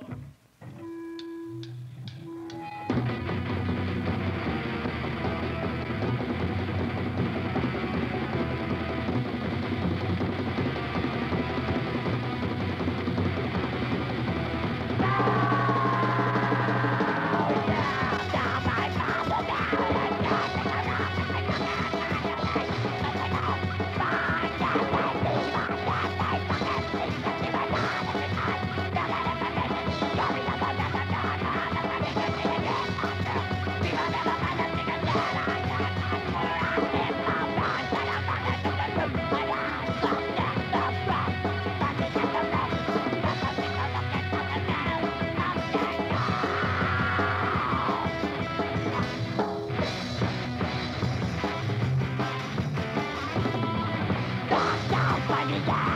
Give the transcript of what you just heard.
color. Música